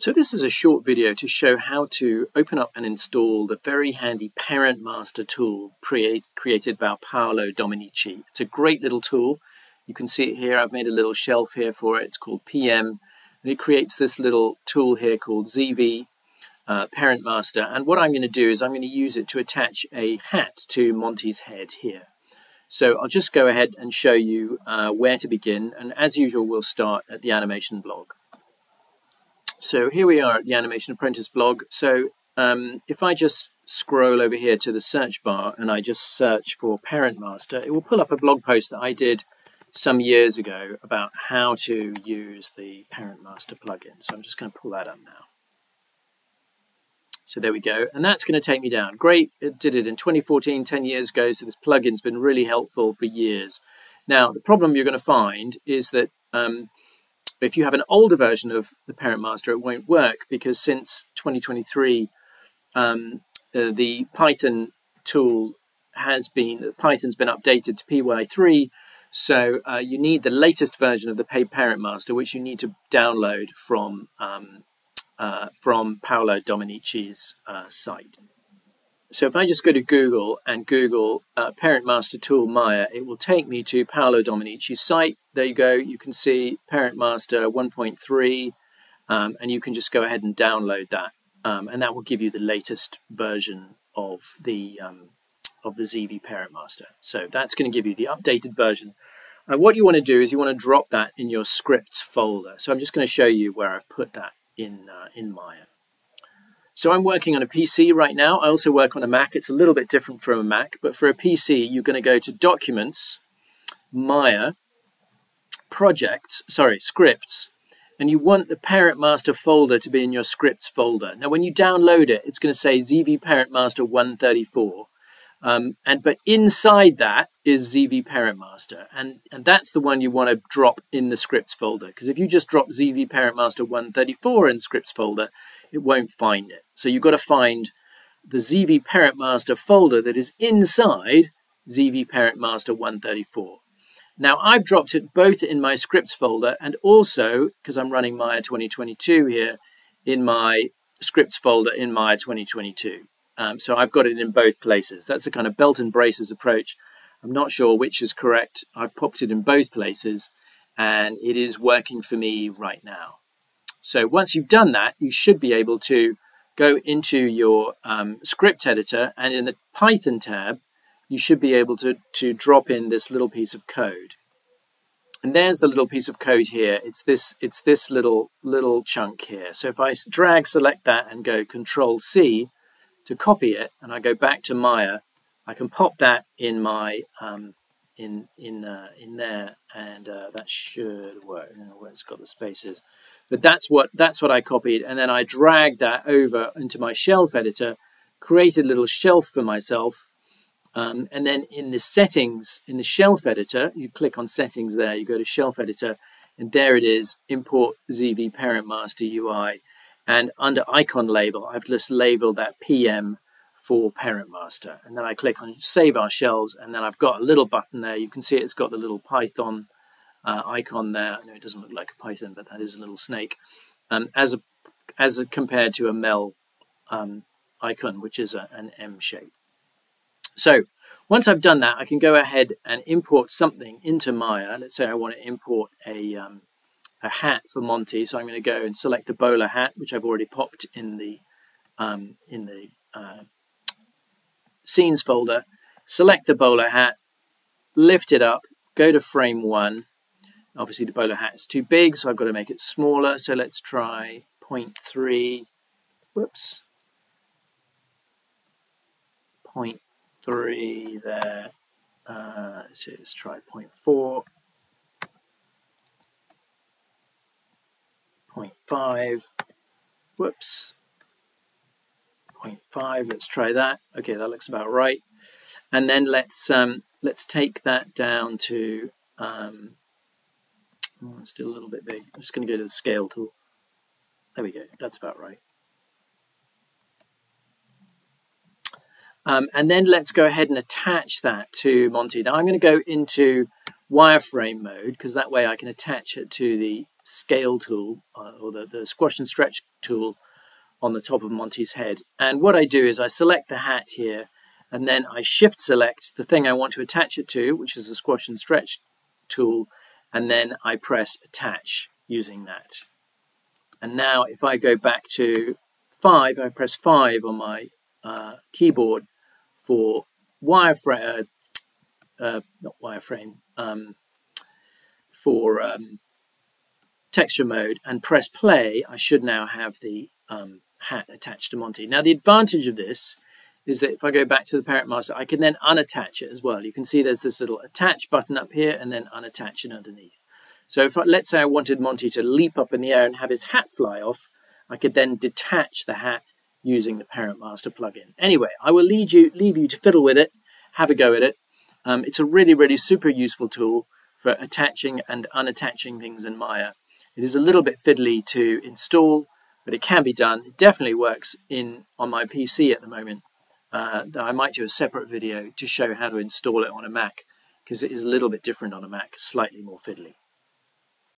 So this is a short video to show how to open up and install the very handy Parent Master tool created by Paolo Dominici. It's a great little tool. You can see it here. I've made a little shelf here for it. It's called PM. And it creates this little tool here called ZV uh, Parent Master. And what I'm going to do is I'm going to use it to attach a hat to Monty's head here. So I'll just go ahead and show you uh, where to begin. And as usual, we'll start at the animation blog. So here we are at the Animation Apprentice blog. So um, if I just scroll over here to the search bar and I just search for Parent Master, it will pull up a blog post that I did some years ago about how to use the Parent Master plugin. So I'm just going to pull that up now. So there we go. And that's going to take me down. Great. It did it in 2014, 10 years ago. So this plugin's been really helpful for years. Now, the problem you're going to find is that um, if you have an older version of the parent master, it won't work because since 2023, um, uh, the Python tool has been, Python's been updated to PY3. So uh, you need the latest version of the Paid parent master, which you need to download from um, uh, from Paolo Dominici's uh, site. So if I just go to Google and Google uh, Parent Master Tool Maya, it will take me to Paolo Dominici's site. There you go. You can see Parent Master 1.3, um, and you can just go ahead and download that, um, and that will give you the latest version of the um, of the ZV Parent Master. So that's going to give you the updated version. And what you want to do is you want to drop that in your scripts folder. So I'm just going to show you where I've put that in uh, in Maya. So I'm working on a PC right now. I also work on a Mac. It's a little bit different from a Mac, but for a PC, you're going to go to Documents, Maya, Projects, sorry, Scripts, and you want the Parent Master folder to be in your Scripts folder. Now, when you download it, it's going to say ZV Parent Master 134. Um, and but inside that is ZV Parent Master, and and that's the one you want to drop in the scripts folder. Because if you just drop ZV Parent Master 134 in scripts folder, it won't find it. So you've got to find the ZV Parent Master folder that is inside ZV Parent Master 134. Now I've dropped it both in my scripts folder and also because I'm running Maya 2022 here in my scripts folder in Maya 2022. Um, so I've got it in both places. That's a kind of belt and braces approach. I'm not sure which is correct. I've popped it in both places and it is working for me right now. So once you've done that, you should be able to go into your um, script editor and in the Python tab, you should be able to, to drop in this little piece of code. And there's the little piece of code here. It's this, it's this little, little chunk here. So if I drag select that and go Control C, to copy it and I go back to Maya, I can pop that in my um, in in uh, in there, and uh, that should work. Where it's got the spaces, but that's what that's what I copied, and then I dragged that over into my shelf editor, created a little shelf for myself, um, and then in the settings in the shelf editor, you click on settings there, you go to shelf editor, and there it is, import ZV parent master UI. And under icon label, I've just labeled that PM for parent master. And then I click on save our shelves, and then I've got a little button there. You can see it's got the little Python uh, icon there. I know it doesn't look like a Python, but that is a little snake. Um, as a as a, compared to a Mel um, icon, which is a, an M shape. So once I've done that, I can go ahead and import something into Maya. Let's say I want to import a um, a hat for Monty. So I'm going to go and select the bowler hat, which I've already popped in the um, in the uh, scenes folder. Select the bowler hat, lift it up, go to frame one. Obviously the bowler hat is too big, so I've got to make it smaller. So let's try 0.3. Whoops. 0.3 there. Uh, so let's try 0.4. 0.5, whoops, 0.5, let's try that. Okay, that looks about right. And then let's um, let's take that down to, um, oh, it's still a little bit big. I'm just going to go to the scale tool. There we go, that's about right. Um, and then let's go ahead and attach that to Monty. Now I'm going to go into wireframe mode because that way I can attach it to the scale tool uh, or the, the squash and stretch tool on the top of Monty's head. And what I do is I select the hat here and then I shift select the thing I want to attach it to, which is the squash and stretch tool, and then I press attach using that. And now if I go back to 5, I press 5 on my uh, keyboard for wireframe, uh, uh, not wireframe, um, for um, texture mode and press play, I should now have the um, hat attached to Monty. Now the advantage of this is that if I go back to the parent master, I can then unattach it as well. You can see there's this little attach button up here and then unattach it underneath. So if I, let's say I wanted Monty to leap up in the air and have his hat fly off, I could then detach the hat using the parent master plugin. Anyway, I will lead you, leave you to fiddle with it, have a go at it. Um, it's a really, really super useful tool for attaching and unattaching things in Maya. It is a little bit fiddly to install, but it can be done. It definitely works in on my PC at the moment. Uh, I might do a separate video to show how to install it on a Mac because it is a little bit different on a Mac, slightly more fiddly.